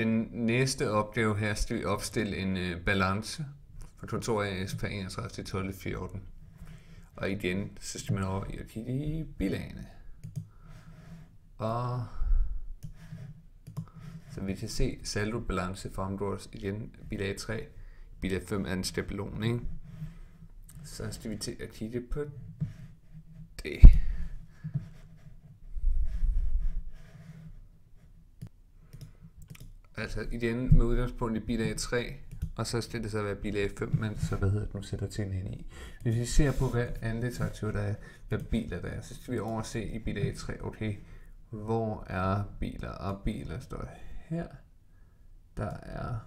Den næste opgave her skal vi opstille en øh, balance for kontor AS per 31 til 12 14. Og igen, så skal man over i at kigge i bilagene. Og så vi kan se saldo balance fremgår igen bilag 3. Bilag 5 er en skabelon, ikke? Så skal vi til at kigge på det. Altså igen med udgangspunkt i bilag 3, og så skal det så være bilag 5, men så hvad hedder det, nu sætter tingene ind i. Hvis vi ser på, hvad andelsaktiver der er, hvad biler der er, så skal vi overse i bilag 3, okay, hvor er biler, og biler står her. Der er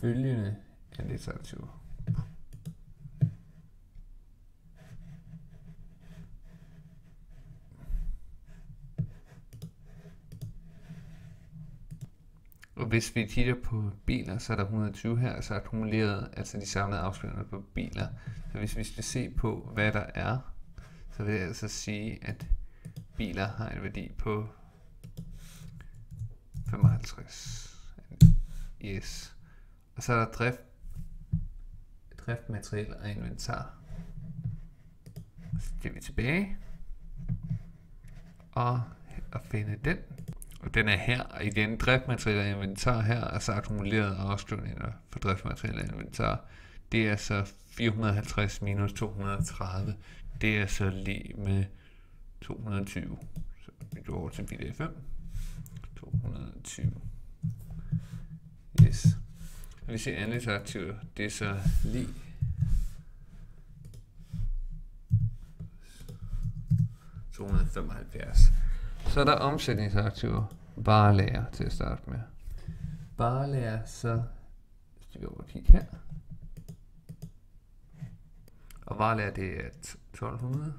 følgende andelsaktiver. Og hvis vi kigger på biler, så er der 120 her, så er akkumuleret altså de samlede afskrivninger på biler. Så hvis vi skal se på, hvad der er, så vil jeg altså sige, at biler har en værdi på 55. Yes. Og så er der drift, driftmateriel og inventar. Så skal vi tilbage og, og finde den. Den er her, og igen driftmateriale og inventar her, og så akkumuleret afskrivninger for driftmateriale og inventar. Det er så 450 minus 230. Det er så lige med 220. Så vi går over til bilag 5. 220. Yes. Og vi ser anlægsaktiver, det er så lige ...275. Så er der omsætningsaktiver, bare lager til at starte med. Bare lager, så skal vi over kigge her. Og varelager det er 1200.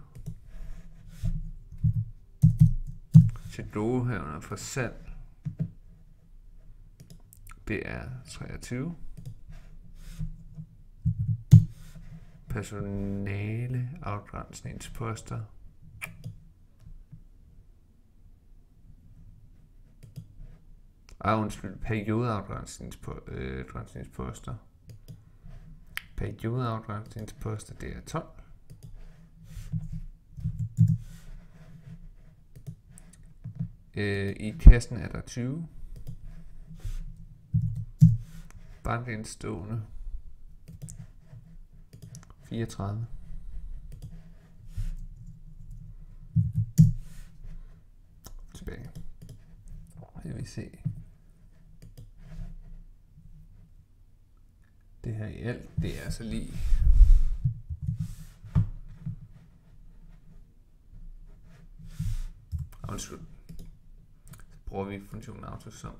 Til love for salg. Det er 23. Personale afgrænsningsposter Ej, undskyld, periodeafgrænsningsposter. Øh, periodeafgrænsningsposter, det er 12. Øh, I kassen er der 20. Bankindstående 34. Tilbage. Det vil se. Det her i alt, det er altså lige Undskyld. Så bruger vi funktionen autosum.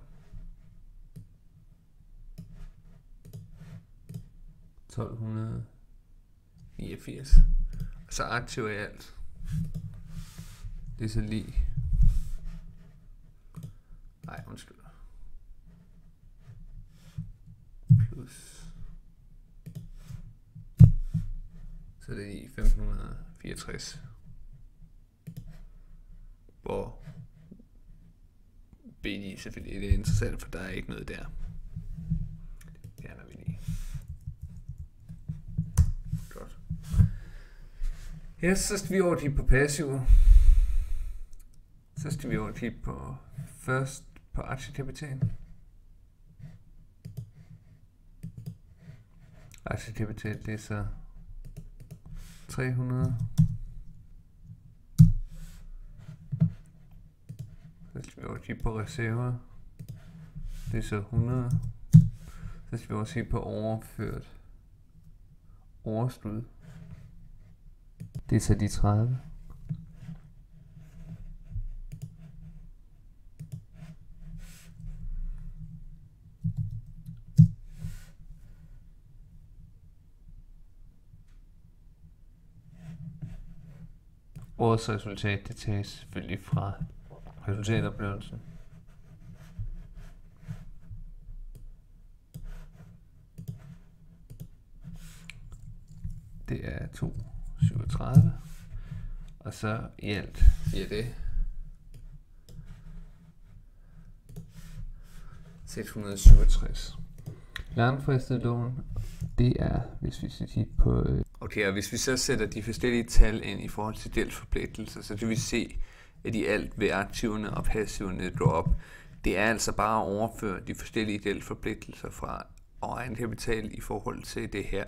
Og så aktiver jeg alt. Det er så lige. Nej, undskyld. Så det er i 1564. Hvor BD selvfølgelig det er interessant, for der er ikke noget der. Det er der lige. Godt. Her så skal vi over til på passiv. Så skal vi over til på først på aktiekapitalen. Aktiekapital det er så 300. Så skal vi over kigge på reserver. Det er så 100. Så skal vi også se på overført overskud. Det er så de 30. Årets resultat, det tages selvfølgelig fra resultatoplevelsen. Det er 237. Og så i alt bliver det 667. Langfristet lån, det er, hvis vi skal kigge på... Øh, okay, og hvis vi så sætter de forskellige tal ind i forhold til gældsforpligtelser, så kan vi se, at i alt ved aktiverne og passiverne gå op. Det er altså bare at overføre de forskellige gældsforpligtelser fra egenkapital i forhold til det her.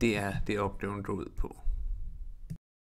Det er det opgaven går ud på.